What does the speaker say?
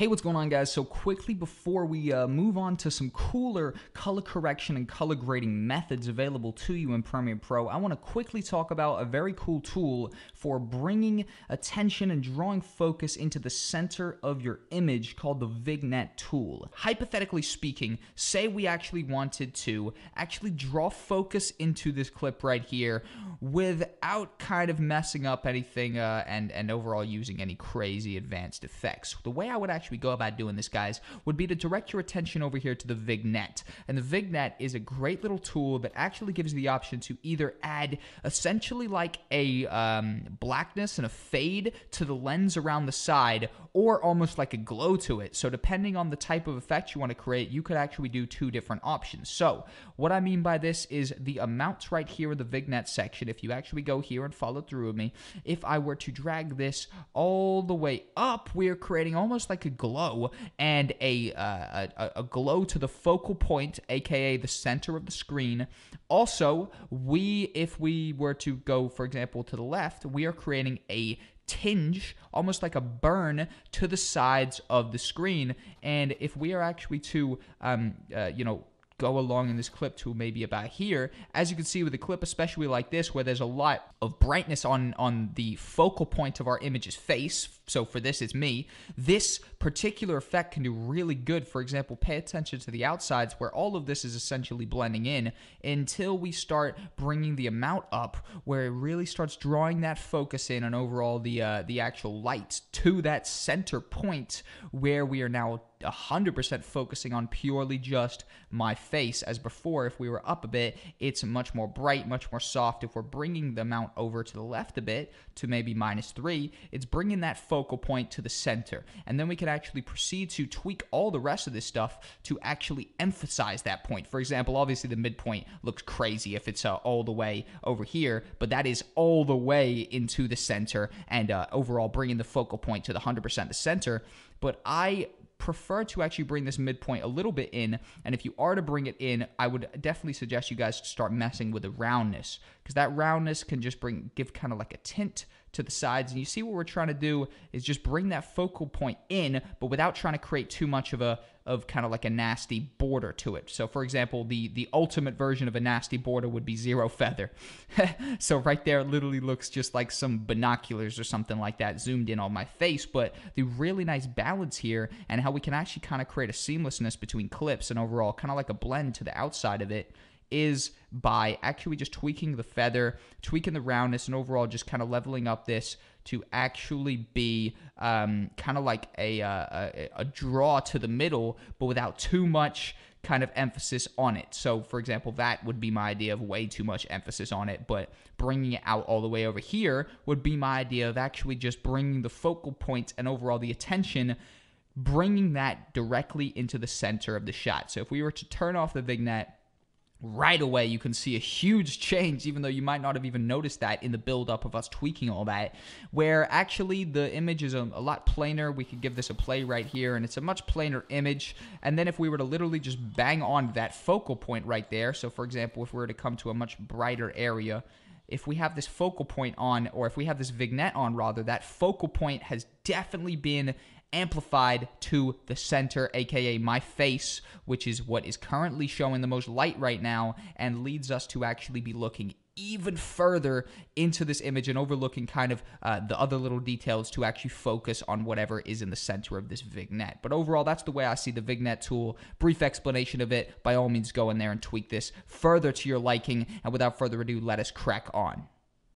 Hey, what's going on, guys? So, quickly before we uh, move on to some cooler color correction and color grading methods available to you in Premiere Pro, I want to quickly talk about a very cool tool for bringing attention and drawing focus into the center of your image called the Vignette tool. Hypothetically speaking, say we actually wanted to actually draw focus into this clip right here without kind of messing up anything uh, and, and overall using any crazy advanced effects. The way I would actually go about doing this, guys, would be to direct your attention over here to the Vignette. And the Vignette is a great little tool that actually gives you the option to either add essentially like a um, blackness and a fade to the lens around the side, or almost like a glow to it. So, depending on the type of effect you want to create, you could actually do two different options. So, what I mean by this is the amounts right here in the Vignette section. If you actually go here and follow through with me, if I were to drag this all the way up, we're creating almost like a glow and a, uh, a, a glow to the focal point, aka the center of the screen. Also, we, if we were to go, for example, to the left, we are creating a tinge, almost like a burn to the sides of the screen. And if we are actually to, um, uh, you know, go along in this clip to maybe about here. As you can see with a clip, especially like this, where there's a lot of brightness on, on the focal point of our image's face, so for this it's me, this particular effect can do really good. For example, pay attention to the outsides where all of this is essentially blending in until we start bringing the amount up where it really starts drawing that focus in and overall the, uh, the actual light to that center point where we are now 100% focusing on purely just my face. As before, if we were up a bit, it's much more bright, much more soft. If we're bringing the amount over to the left a bit, to maybe minus three, it's bringing that focal point to the center. And then we can actually proceed to tweak all the rest of this stuff to actually emphasize that point. For example, obviously the midpoint looks crazy if it's uh, all the way over here, but that is all the way into the center and uh, overall bringing the focal point to the 100% the center. But I prefer to actually bring this midpoint a little bit in. And if you are to bring it in, I would definitely suggest you guys start messing with the roundness because that roundness can just bring give kind of like a tint to the sides. And you see what we're trying to do is just bring that focal point in, but without trying to create too much of a of kind of like a nasty border to it. So for example, the the ultimate version of a nasty border would be zero feather. so right there it literally looks just like some binoculars or something like that zoomed in on my face, but the really nice balance here and how we can actually kind of create a seamlessness between clips and overall kind of like a blend to the outside of it is by actually just tweaking the feather, tweaking the roundness, and overall just kind of leveling up this to actually be um, kind of like a, uh, a, a draw to the middle, but without too much kind of emphasis on it. So, for example, that would be my idea of way too much emphasis on it, but bringing it out all the way over here would be my idea of actually just bringing the focal point and overall the attention bringing that directly into the center of the shot. So if we were to turn off the vignette right away you can see a huge change even though you might not have even noticed that in the build up of us tweaking all that where actually the image is a, a, lot plainer. We could give this a play right here and it's a much plainer image. And then if we were to literally just bang on that focal point right there so for example if we were to come to a much brighter area if we have this focal point on or if we have this vignette on rather that focal point has definitely been amplified to the center, aka my face, which is what is currently showing the most light right now, and leads us to actually be looking even further into this image and overlooking kind of uh, the other little details to actually focus on whatever is in the center of this vignette. But overall, that's the way I see the vignette tool. Brief explanation of it. By all means, go in there and tweak this further to your liking. And without further ado, let us crack on.